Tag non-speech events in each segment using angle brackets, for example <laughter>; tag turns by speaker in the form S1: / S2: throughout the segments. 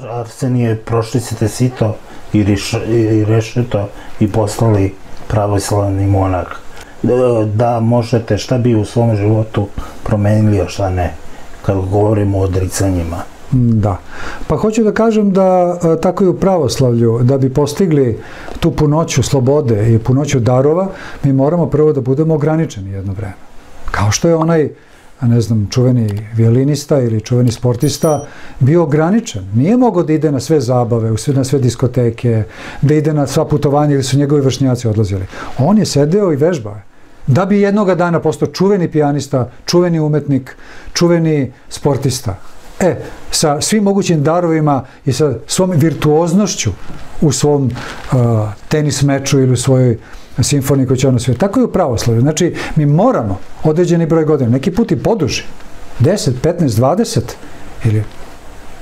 S1: Arsenije, prošli ste sito i, riš, i rešito i poslali pravoslavni monak. Da, da možete, šta bi u svom životu promenili, a šta ne, kad govorimo o odricanjima.
S2: Da. Pa hoću da kažem da e, tako i u pravoslavlju, da bi postigli tu punoću slobode i punoću darova, mi moramo prvo da budemo ograničeni jedno vreme. Kao što je onaj ne znam, čuveni violinista ili čuveni sportista bio ograničen. Nije mogao da ide na sve zabave, na sve diskoteke, da ide na sva putovanja ili su njegovi vršnjaci odlazili. On je sedeo i vežbao Da bi jednoga dana postao čuveni pijanista, čuveni umetnik, čuveni sportista. E, sa svim mogućim darovima i sa svom virtuoznošću u svom uh, tenis meču ili u svojoj simfoniji koju će ono sve. Tako je u pravoslavlju. Znači, mi moramo određeni broj godina, neki put i poduži, 10, 15, 20 ili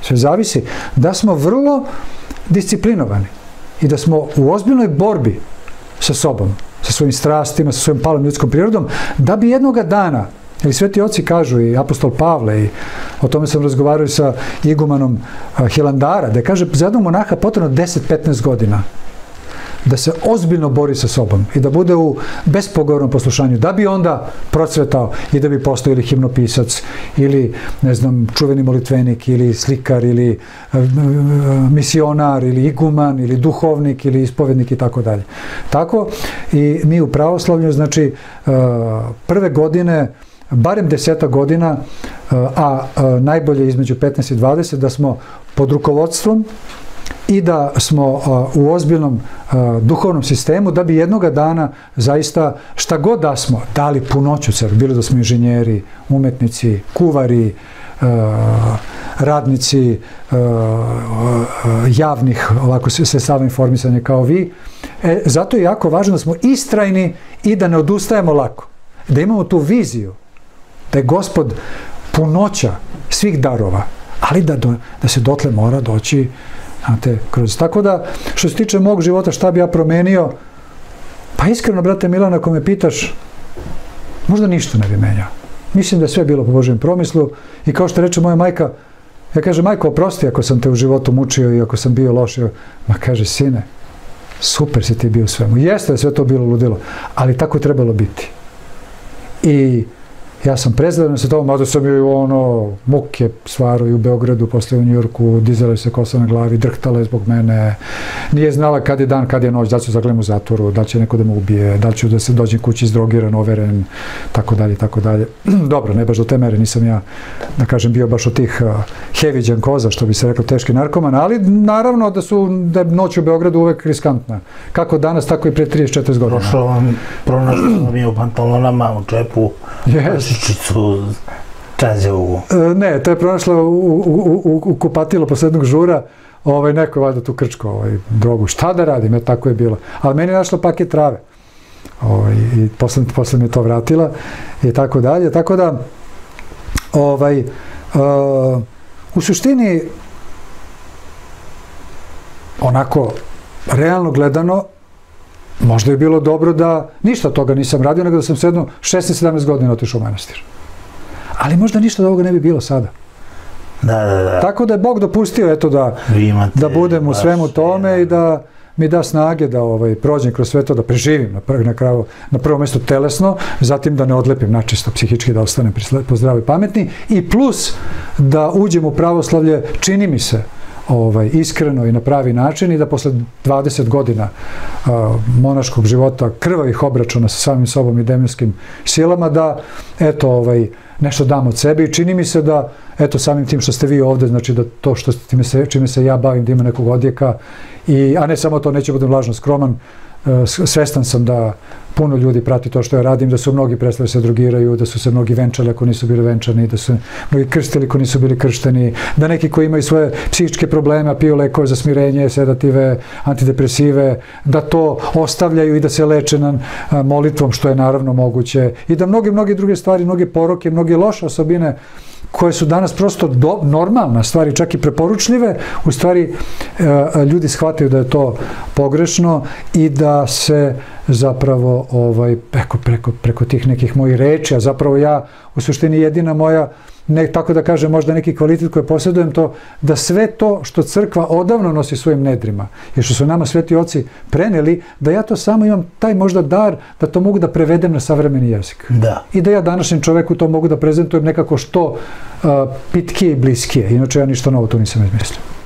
S2: sve zavisi, da smo vrlo disciplinovani i da smo u ozbiljnoj borbi sa sobom, sa svojim strastima, sa svojim palom ljudskom prirodom, da bi jednoga dana Ili sveti oci kažu i apostol Pavle i o tome sam razgovarao i sa igumanom Hilandara, da kaže za jednog monaha potrebno 10-15 godina da se ozbiljno bori sa sobom i da bude u bespogovornom poslušanju, da bi onda procvetao i da bi postao ili himnopisac ili, ne znam, čuveni molitvenik ili slikar ili e, e, misionar ili iguman ili duhovnik ili ispovednik i tako dalje. Tako i mi u pravoslavlju, znači, e, prve godine barem deseta godina, a najbolje između 15 i 20, da smo pod rukovodstvom i da smo u ozbiljnom duhovnom sistemu da bi jednoga dana zaista šta god da smo dali punoću crkvi, bilo da smo inženjeri, umetnici, kuvari, radnici javnih ovako sredstava informisanja kao vi. E, zato je jako važno da smo istrajni i da ne odustajemo lako. Da imamo tu viziju da je gospod punoća svih darova, ali da, do, da se dotle mora doći Znate, kroz, tako da, što se tiče mog života, šta bi ja promenio, pa iskreno, brate Milana, ako me pitaš, možda ništa ne bi menjao. Mislim da je sve bilo po Božem promislu i kao što reče moja majka, ja kažem, majko, oprosti ako sam te u životu mučio i ako sam bio loš. Ma kaže, sine, super si ti bio svemu. Jeste da sve to bilo ludilo, ali tako je trebalo biti. I Ja sam prezredan sa tom, mada sam joj ono, muke stvarao i u Beogradu, posle u Njujorku, dizala se kosa na glavi, drhtala je zbog mene, nije znala kad je dan, kad je noć, da ću zagledam u zatvoru, da će neko da me ubije, da ću da se dođem kući izdrogiran, overen, tako dalje, tako dalje. <clears throat> Dobro, ne baš do te mere, nisam ja, da kažem, bio baš od tih uh, heavy koza, što bi se rekao, teški narkoman, ali naravno da su, da je noć u Beogradu uvek riskantna. Kako danas, tako i pre 34 godina.
S1: Prošao vam, pronašao vam je u pantalonama, u čepu, yes Ljubičicu Čanđevu?
S2: E, ne, to je pronašla u, u, u, u kupatilo poslednog žura, ovaj, neko je valjda tu krčko ovaj, drogu. Šta da radim, je tako je bilo. Ali meni je našla paket trave. Ovaj, I posle, posle mi je to vratila i tako dalje. Tako da, ovaj, uh, u suštini, onako, realno gledano, Možda je bilo dobro da ništa toga nisam radio, nego da sam sedno 16-17 godina otišao u manastir. Ali možda ništa od ovoga ne bi bilo sada.
S1: Da, da, da.
S2: Tako da je Bog dopustio eto da, da budem u svemu tome i da mi da snage da ovaj prođem kroz sve to, da preživim na, prvi, na, kraju, na prvo mesto telesno, zatim da ne odlepim načisto psihički, da ostanem po zdravi pametni i plus da uđem u pravoslavlje, čini mi se, ovaj, iskreno i na pravi način i da posle 20 godina a, monaškog života, krvavih obračuna sa samim sobom i demonskim silama, da eto, ovaj, nešto dam od sebe i čini mi se da, eto, samim tim što ste vi ovde, znači da to što time se, čime se ja bavim, da ima nekog odjeka, i, a ne samo to, neće budem lažno skroman, svestan sam da puno ljudi prati to što ja radim, da su mnogi prestali da se drogiraju, da su se mnogi venčali ako nisu bili venčani, da su mnogi krstili ako nisu bili kršteni, da neki koji imaju svoje psihičke probleme, piju lekove za smirenje, sedative, antidepresive, da to ostavljaju i da se leče na molitvom, što je naravno moguće, i da mnoge, mnoge druge stvari, mnoge poroke, mnoge loše osobine koje su danas prosto do, normalna stvari, čak i preporučljive, u stvari e, ljudi shvataju da je to pogrešno i da se zapravo ovaj, preko, preko, preko tih nekih mojih reči, a zapravo ja u suštini jedina moja ne, tako da kažem, možda neki kvalitet koji posjedujem to, da sve to što crkva odavno nosi svojim nedrima i što su nama sveti oci preneli, da ja to samo imam taj možda dar da to mogu da prevedem na savremeni jezik.
S1: Da.
S2: I da ja današnjem čoveku to mogu da prezentujem nekako što uh, pitkije i bliskije. Inače ja ništa novo tu nisam izmislio.